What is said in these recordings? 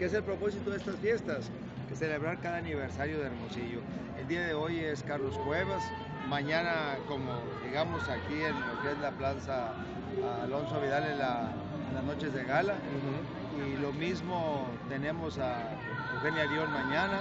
¿qué es el propósito de estas fiestas? Que celebrar cada aniversario de Hermosillo. El día de hoy es Carlos Cuevas, mañana como digamos aquí en lo que es la plaza Alonso Vidal en, las noches de gala y lo mismo tenemos a Eugenia Dion mañana,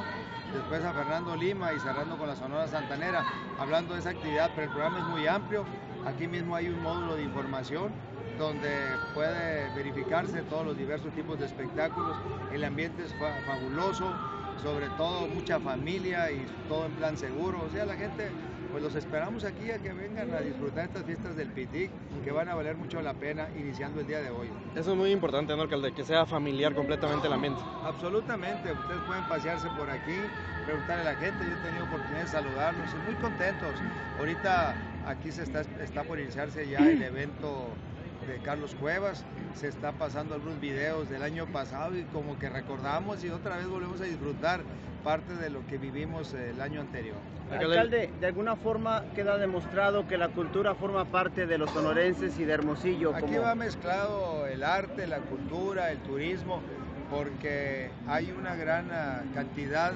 después a Fernando Lima y cerrando con la Sonora Santanera, hablando de esa actividad, pero el programa es muy amplio, aquí mismo hay un módulo de información donde puede verificarse todos los diversos tipos de espectáculos, el ambiente es fabuloso, sobre todo mucha familia y todo en plan seguro, o sea, la gente pues los esperamos aquí a que vengan a disfrutar estas fiestas del Pitic, que van a valer mucho la pena iniciando el día de hoy. Eso es muy importante, ¿no, alcalde? Que sea familiar completamente el ambiente. Absolutamente, ustedes pueden pasearse por aquí, preguntarle a la gente, yo he tenido oportunidad de saludarlos, muy contentos. Ahorita aquí se está, está por iniciarse ya el evento de Carlos Cuevas, se está pasando algunos videos del año pasado y como que recordamos y otra vez volvemos a disfrutar parte de lo que vivimos el año anterior. Alcalde, de alguna forma queda demostrado que la cultura forma parte de los sonorenses y de Hermosillo. Aquí va mezclado el arte, la cultura, el turismo, porque hay una gran ah, cantidad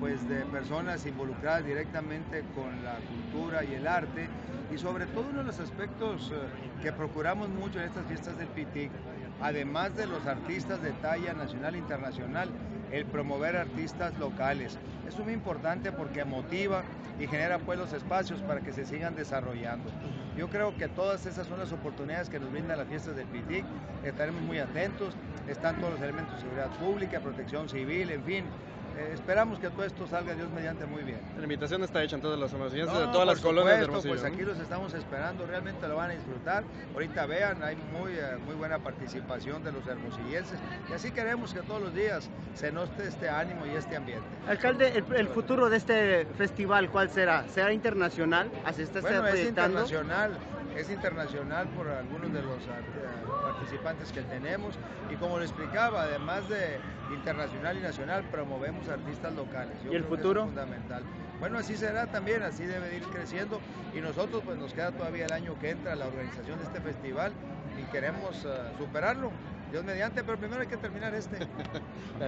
pues de personas involucradas directamente con la cultura y el arte y sobre todo uno de los aspectos eh, que procuramos mucho en estas fiestas del PITIC, además de los artistas de talla nacional e internacional, el promover artistas locales. es muy importante porque motiva y genera pues los espacios para que se sigan desarrollando. Yo creo que todas esas son las oportunidades que nos brindan las fiestas del PITIC, estaremos muy atentos, están todos los elementos de seguridad pública, protección civil, en fin, eh, esperamos que todo esto salga Dios mediante muy bien. La invitación está hecha en todas las hermosillenses de todas las colonias de Hermosillo. Pues aquí los estamos esperando, realmente lo van a disfrutar. Ahorita vean, hay muy, eh, muy buena participación de los hermosillenses y así queremos que todos los días se note este ánimo y este ambiente. Alcalde, el, futuro de este festival, ¿cuál será? ¿Será internacional? ¿Así está bueno, es internacional es internacional por algunos de los ah, participantes que tenemos y como lo explicaba, además de internacional y nacional, promovemos artistas locales. ¿Y el futuro? es fundamental. Bueno, así será también, así debe ir creciendo y nosotros pues nos queda todavía el año que entra la organización de este festival y queremos ah, superarlo, Dios mediante, pero primero hay que terminar este.